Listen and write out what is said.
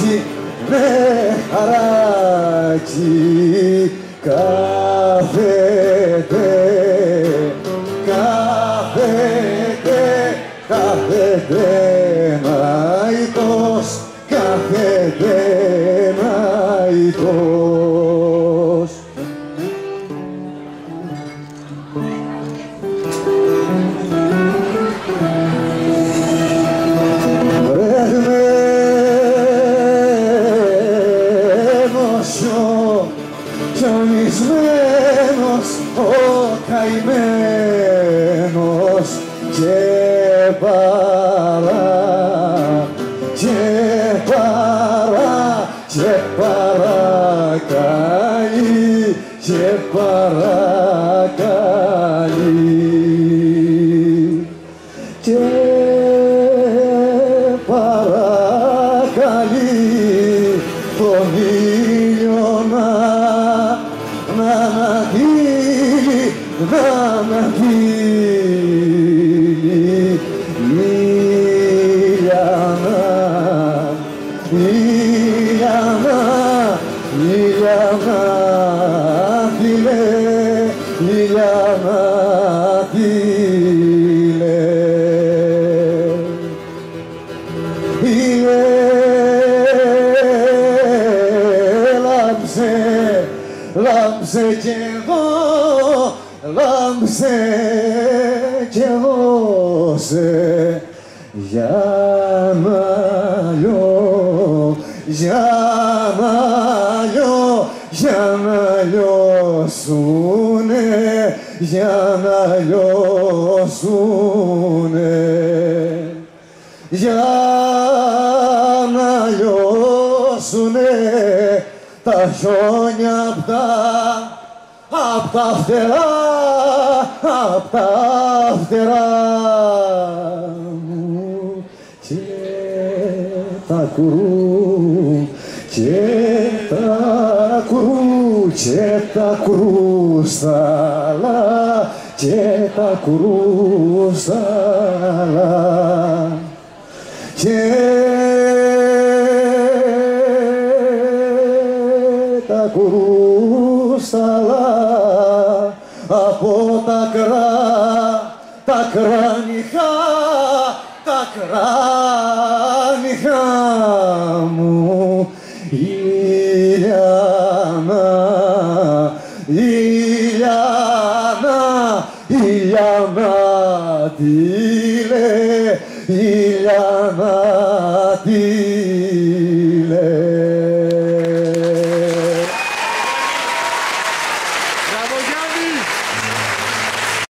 Me Haradi, Haradi. Χιονισμένος ο καημένος και παρά και παρά και παρακαλεί και παρακαλεί αναδείλει, να αναδείλει Ήλιανα, Ήλιανα, Ήλιανα, φίλε, Ήλιανα, φίλε. Λάμψε, λάμψε κι εγώ, λάμψε κι εγώ σε για να λιώ, για να λιώ, για να λιώσουνε, για να λιώσουνε. Για να λιώσουνε τα χιόνια απ' τα, απ' τα φτερά, απ' τα φτερά. Μου και τα κουρού και τα κουρού και τα κρούσταλα και τα κρούσταλα και κρούσταλα από τα κρά, τα κράνιχα, τα κράνιχα μου. Ήλιανα, Ήλιανα, Ήλιανα, τι λέ, Ήλιανα, τι